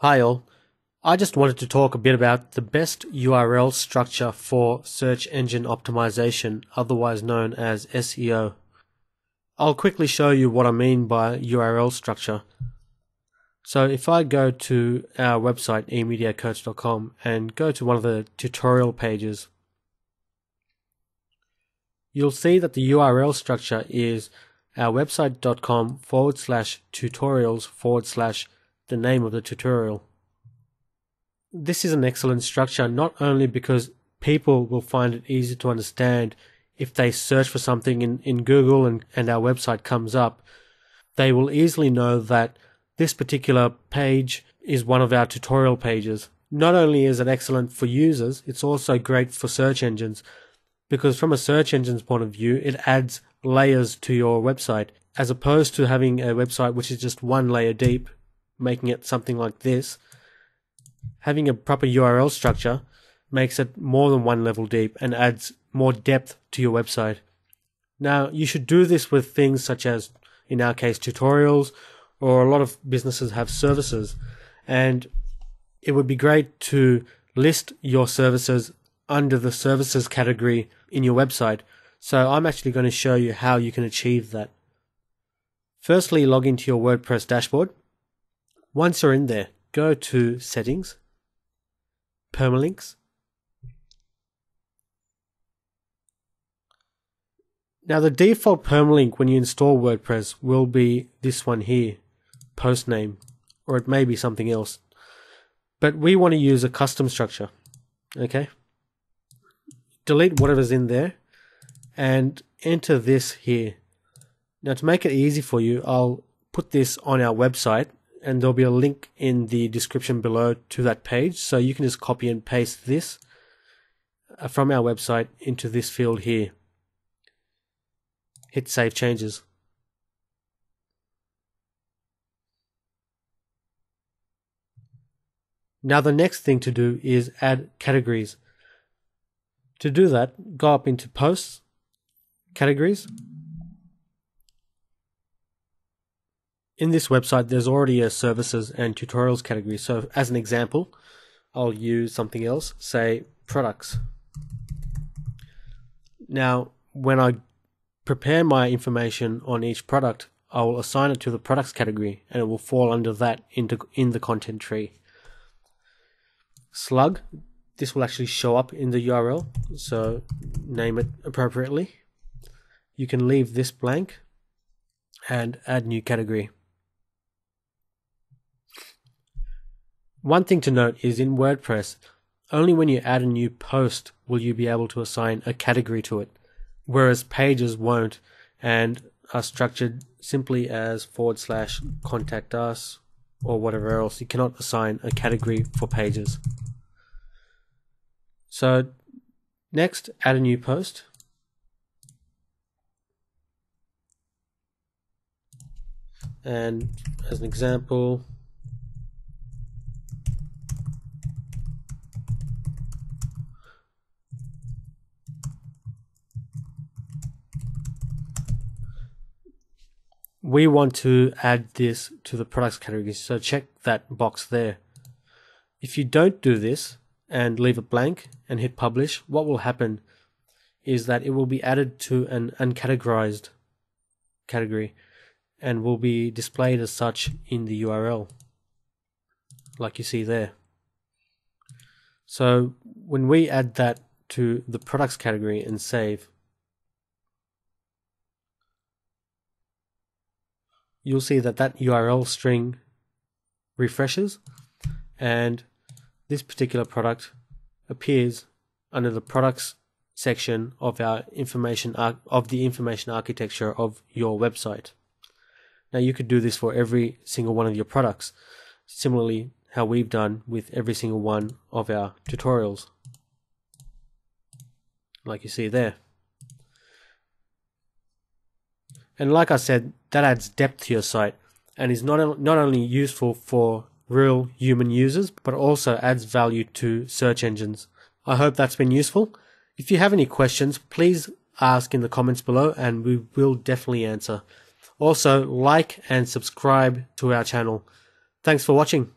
Hi all. I just wanted to talk a bit about the best URL structure for search engine optimization, otherwise known as SEO. I'll quickly show you what I mean by URL structure. So if I go to our website emediacoach.com and go to one of the tutorial pages, you'll see that the URL structure is our website.com forward slash tutorials forward slash the name of the tutorial. This is an excellent structure not only because people will find it easy to understand if they search for something in, in Google and, and our website comes up, they will easily know that this particular page is one of our tutorial pages. Not only is it excellent for users, it's also great for search engines because from a search engine's point of view, it adds layers to your website as opposed to having a website which is just one layer deep, making it something like this. Having a proper URL structure makes it more than one level deep and adds more depth to your website. Now, you should do this with things such as, in our case, tutorials, or a lot of businesses have services. And it would be great to list your services under the services category in your website. So I'm actually going to show you how you can achieve that. Firstly, log into your WordPress dashboard. Once you're in there, go to Settings, Permalinks. Now the default permalink when you install WordPress will be this one here, post name, or it may be something else. But we want to use a custom structure, okay? delete whatever's in there and enter this here. Now to make it easy for you, I'll put this on our website and there'll be a link in the description below to that page. So you can just copy and paste this uh, from our website into this field here. Hit save changes. Now the next thing to do is add categories. To do that, go up into Posts, Categories. In this website, there's already a Services and Tutorials category. So, as an example, I'll use something else, say Products. Now, when I prepare my information on each product, I will assign it to the products category and it will fall under that into in the content tree. Slug this will actually show up in the URL, so name it appropriately. You can leave this blank and add new category. One thing to note is in WordPress, only when you add a new post will you be able to assign a category to it, whereas pages won't and are structured simply as forward slash contact us or whatever else. You cannot assign a category for pages. So next, add a new post. And as an example, we want to add this to the products category. So check that box there. If you don't do this, and leave it blank and hit publish, what will happen is that it will be added to an uncategorized category and will be displayed as such in the URL, like you see there. So when we add that to the products category and save, you'll see that that URL string refreshes and this particular product appears under the products section of our information of the information architecture of your website. Now you could do this for every single one of your products. Similarly, how we've done with every single one of our tutorials. Like you see there. And like I said, that adds depth to your site and is not, not only useful for real human users, but also adds value to search engines. I hope that's been useful. If you have any questions, please ask in the comments below and we will definitely answer. Also, like and subscribe to our channel. Thanks for watching.